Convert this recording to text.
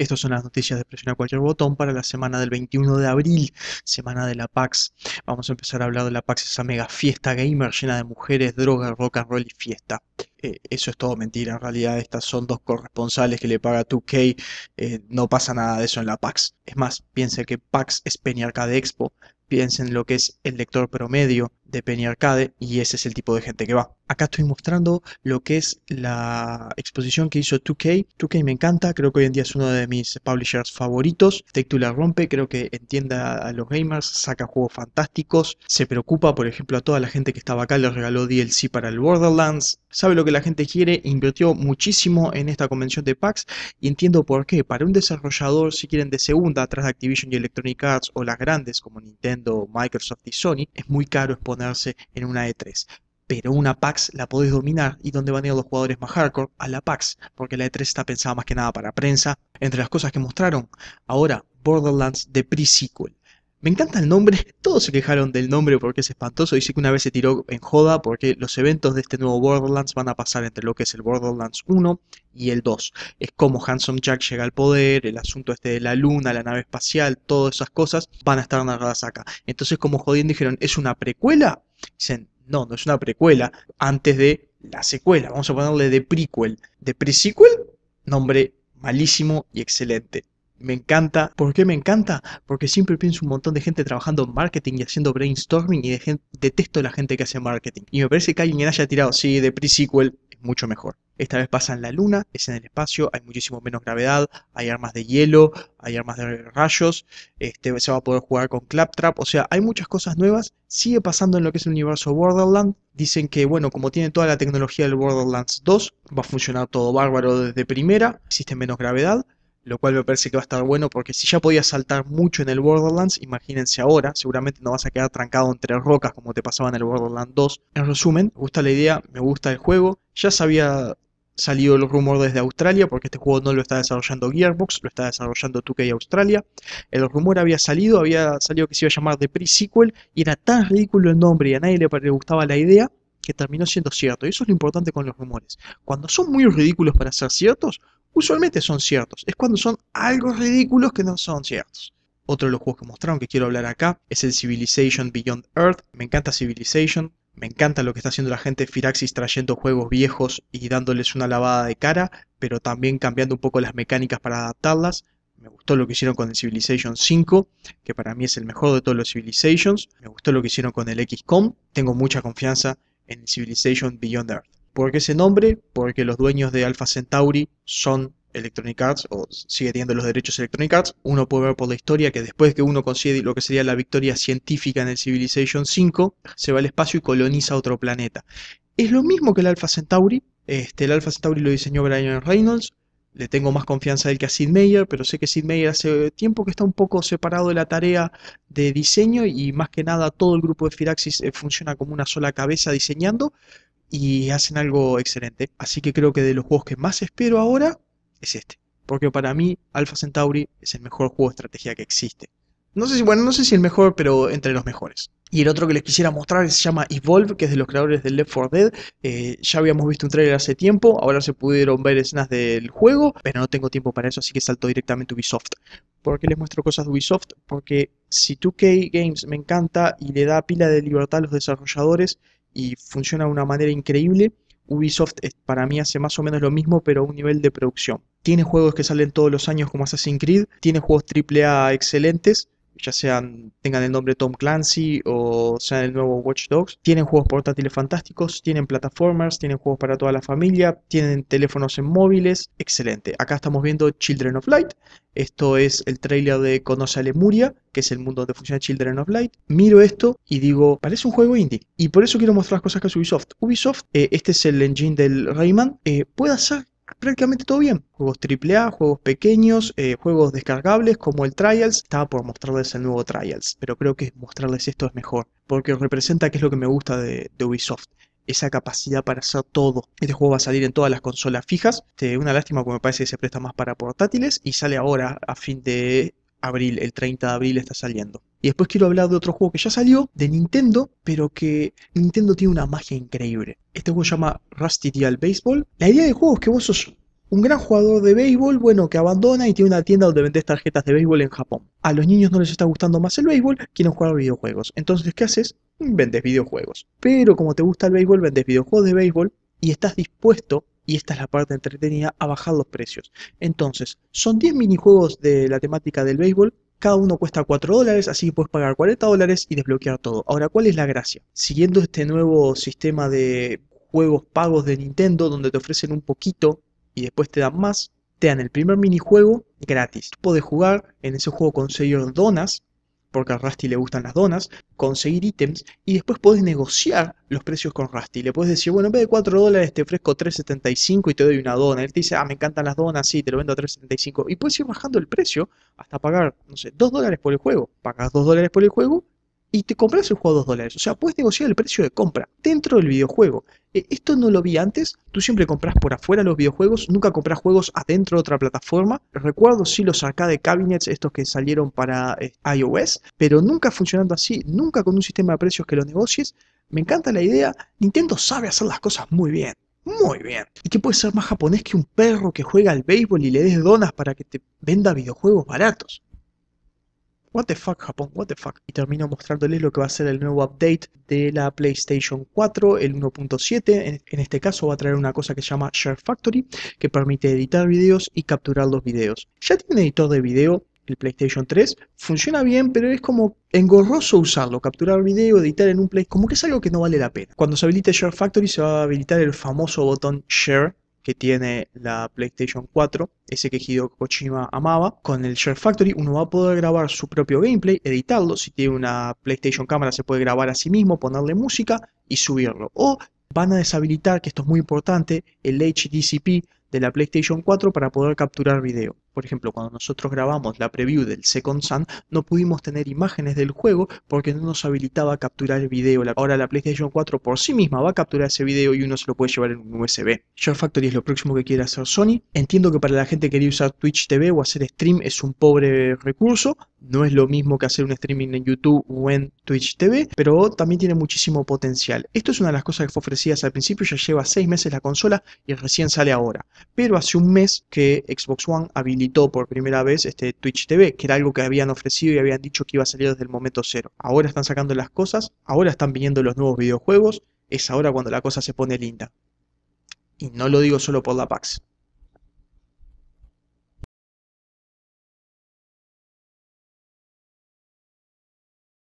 Estas son las noticias de Presiona Cualquier Botón para la semana del 21 de abril, semana de la PAX. Vamos a empezar a hablar de la PAX, esa mega fiesta gamer llena de mujeres, drogas, rock and roll y fiesta. Eh, eso es todo mentira, en realidad estas son dos corresponsales que le paga 2K, eh, no pasa nada de eso en la PAX. Es más, piense que PAX es Penny Arcade Expo, piensen lo que es el lector promedio de Penny Arcade y ese es el tipo de gente que va. Acá estoy mostrando lo que es la exposición que hizo 2K. 2K me encanta, creo que hoy en día es uno de mis publishers favoritos. Take la rompe, creo que entiende a los gamers, saca juegos fantásticos, se preocupa, por ejemplo, a toda la gente que estaba acá, le regaló DLC para el Borderlands, sabe lo que la gente quiere, invirtió muchísimo en esta convención de PAX y entiendo por qué. Para un desarrollador, si quieren de segunda, atrás de Activision y Electronic Arts o las grandes como Nintendo, Microsoft y Sony, es muy caro exponerse en una E3 pero una PAX la podés dominar y donde van a ir los jugadores más hardcore a la PAX, porque la E3 está pensada más que nada para prensa. Entre las cosas que mostraron, ahora Borderlands de pre-sequel. Me encanta el nombre, todos se quejaron del nombre porque es espantoso. Dice que una vez se tiró en joda porque los eventos de este nuevo Borderlands van a pasar entre lo que es el Borderlands 1 y el 2. Es como Handsome Jack llega al poder, el asunto este de la luna, la nave espacial, todas esas cosas van a estar narradas acá. Entonces, como jodiendo, dijeron, ¿es una precuela? Dicen, no, no es una precuela, antes de la secuela. Vamos a ponerle de prequel. De pre-sequel, nombre malísimo y excelente. Me encanta. ¿Por qué me encanta? Porque siempre pienso un montón de gente trabajando en marketing y haciendo brainstorming y detesto a la gente que hace marketing. Y me parece que alguien haya tirado, sí, de pre-sequel es mucho mejor. Esta vez pasa en la luna, es en el espacio, hay muchísimo menos gravedad, hay armas de hielo, hay armas de rayos, este, se va a poder jugar con Claptrap, o sea, hay muchas cosas nuevas. Sigue pasando en lo que es el universo Borderlands. Dicen que, bueno, como tiene toda la tecnología del Borderlands 2, va a funcionar todo bárbaro desde primera, existe menos gravedad lo cual me parece que va a estar bueno porque si ya podías saltar mucho en el Borderlands, imagínense ahora, seguramente no vas a quedar trancado entre rocas como te pasaba en el Borderlands 2. En resumen, me gusta la idea, me gusta el juego, ya sabía salido el rumor desde Australia, porque este juego no lo está desarrollando Gearbox, lo está desarrollando 2K Australia. El rumor había salido, había salido que se iba a llamar The Pre-Sequel, y era tan ridículo el nombre y a nadie le gustaba la idea, que terminó siendo cierto. Y eso es lo importante con los rumores. Cuando son muy ridículos para ser ciertos, usualmente son ciertos. Es cuando son algo ridículos que no son ciertos. Otro de los juegos que mostraron que quiero hablar acá es el Civilization Beyond Earth. Me encanta Civilization. Me encanta lo que está haciendo la gente Firaxis trayendo juegos viejos y dándoles una lavada de cara, pero también cambiando un poco las mecánicas para adaptarlas. Me gustó lo que hicieron con el Civilization 5, que para mí es el mejor de todos los Civilizations. Me gustó lo que hicieron con el XCOM. Tengo mucha confianza en Civilization Beyond Earth. ¿Por qué ese nombre? Porque los dueños de Alpha Centauri son Electronic Arts o sigue teniendo los derechos Electronic Arts. Uno puede ver por la historia que después que uno consigue lo que sería la victoria científica en el Civilization 5, se va al espacio y coloniza otro planeta. Es lo mismo que el Alpha Centauri. Este, el Alpha Centauri lo diseñó Brian Reynolds. Le tengo más confianza él que a Sid Meier, pero sé que Sid Meier hace tiempo que está un poco separado de la tarea de diseño y más que nada todo el grupo de Firaxis eh, funciona como una sola cabeza diseñando y hacen algo excelente. Así que creo que de los juegos que más espero ahora es este. Porque para mí Alpha Centauri es el mejor juego de estrategia que existe. No sé si, bueno, no sé si el mejor, pero entre los mejores. Y el otro que les quisiera mostrar se llama Evolve, que es de los creadores de Left 4 Dead. Eh, ya habíamos visto un trailer hace tiempo, ahora se pudieron ver escenas del juego, pero no tengo tiempo para eso, así que salto directamente a Ubisoft. ¿Por qué les muestro cosas de Ubisoft? Porque si 2K Games me encanta y le da pila de libertad a los desarrolladores, y funciona de una manera increíble. Ubisoft para mí hace más o menos lo mismo, pero a un nivel de producción. Tiene juegos que salen todos los años como Assassin's Creed, tiene juegos AAA excelentes, ya sean tengan el nombre Tom Clancy o sean el nuevo Watch Dogs. Tienen juegos portátiles fantásticos, tienen plataformas, tienen juegos para toda la familia, tienen teléfonos en móviles, excelente. Acá estamos viendo Children of Light. Esto es el trailer de Conoce a Lemuria, que es el mundo donde funciona Children of Light. Miro esto y digo, parece un juego indie. Y por eso quiero mostrar las cosas que hace Ubisoft. Ubisoft, eh, este es el engine del Rayman, eh, puede hacer prácticamente todo bien. Juegos AAA, juegos pequeños, eh, juegos descargables como el Trials. Estaba por mostrarles el nuevo Trials, pero creo que mostrarles esto es mejor, porque representa que es lo que me gusta de, Ubisoft esa capacidad para hacer todo. Este juego va a salir en todas las consolas fijas. Este, una lástima porque me parece que se presta más para portátiles y sale ahora a fin de abril, el 30 de abril está saliendo. Y después quiero hablar de otro juego que ya salió, de Nintendo, pero que Nintendo tiene una magia increíble. Este juego se llama Rusty Dial Baseball. La idea del juego es que vos sos Un gran jugador de béisbol, bueno, que abandona y tiene una tienda donde vendes tarjetas de béisbol en Japón. A los niños no les está gustando más el béisbol, quieren jugar videojuegos. Entonces, ¿qué haces? Vendes videojuegos. Pero como te gusta el béisbol, vendes videojuegos de béisbol y estás dispuesto, y esta es la parte entretenida, a bajar los precios. Entonces, son 10 minijuegos de la temática del béisbol cada uno cuesta 4 dólares, así puedes pagar 40 dólares y desbloquear todo. Ahora, ¿cuál es la gracia? Siguiendo este nuevo sistema de juegos pagos de Nintendo, donde te ofrecen un poquito y después te dan más, te dan el primer minijuego gratis. Puedes jugar en ese juego conseguir donas, porque a Rusty le gustan las donas, conseguir ítems y después puedes negociar los precios con Rusty. Le puedes decir, bueno, en vez de 4 dólares te ofrezco 3.75 y te doy una dona. Él te dice, ah, me encantan las donas, sí, te lo vendo a 3.75. Y puedes ir bajando el precio hasta pagar, no sé, 2 dólares por el juego. Pagas 2 dólares por el juego y te compras el juego a 2 dólares. O sea, puedes negociar el precio de compra dentro del videojuego. Eh, esto no lo vi antes. Tú siempre compras por afuera los videojuegos, nunca compras juegos adentro de otra plataforma. Recuerdo sí los arcade cabinets, estos que salieron para eh, iOS, pero nunca funcionando así, nunca con un sistema de precios que lo negocies. Me encanta la idea. Nintendo sabe hacer las cosas muy bien. Muy bien. ¿Y qué puede ser más japonés que un perro que juega al béisbol y le des donas para que te venda videojuegos baratos? What the fuck, Japón, what the fuck. Y termino mostrándoles lo que va a ser el nuevo update de la PlayStation 4, el 1.7. En, este caso va a traer una cosa que se llama Share Factory, que permite editar videos y capturar los videos. Ya tiene un editor de video, el PlayStation 3, funciona bien, pero es como engorroso usarlo, capturar video, editar en un Play, como que es algo que no vale la pena. Cuando se habilite Share Factory se va a habilitar el famoso botón Share, que tiene la PlayStation 4, ese que Hideo Kojima amaba. Con el Share Factory uno va a poder grabar su propio gameplay, editarlo. Si tiene una PlayStation cámara se puede grabar a sí mismo, ponerle música y subirlo. O van a deshabilitar, que esto es muy importante, el HDCP de la PlayStation 4 para poder capturar video. Por ejemplo, cuando nosotros grabamos la preview del Second Sun, no pudimos tener imágenes del juego porque no nos habilitaba capturar el video. Ahora la PlayStation 4 por sí misma va a capturar ese video y uno se lo puede llevar en un USB. Share Factory es lo próximo que quiere hacer Sony. Entiendo que para la gente que quiere usar Twitch TV o hacer stream es un pobre recurso. No es lo mismo que hacer un streaming en YouTube o en Twitch TV, pero también tiene muchísimo potencial. Esto es una de las cosas que fue ofrecidas al principio, ya lleva 6 meses la consola y recién sale ahora. Pero hace un mes que Xbox One por primera vez este Twitch TV, que era algo que habían ofrecido y habían dicho que iba a salir desde el momento cero. Ahora están sacando las cosas, ahora están viniendo los nuevos videojuegos, es ahora cuando la cosa se pone linda. Y no lo digo solo por la PAX.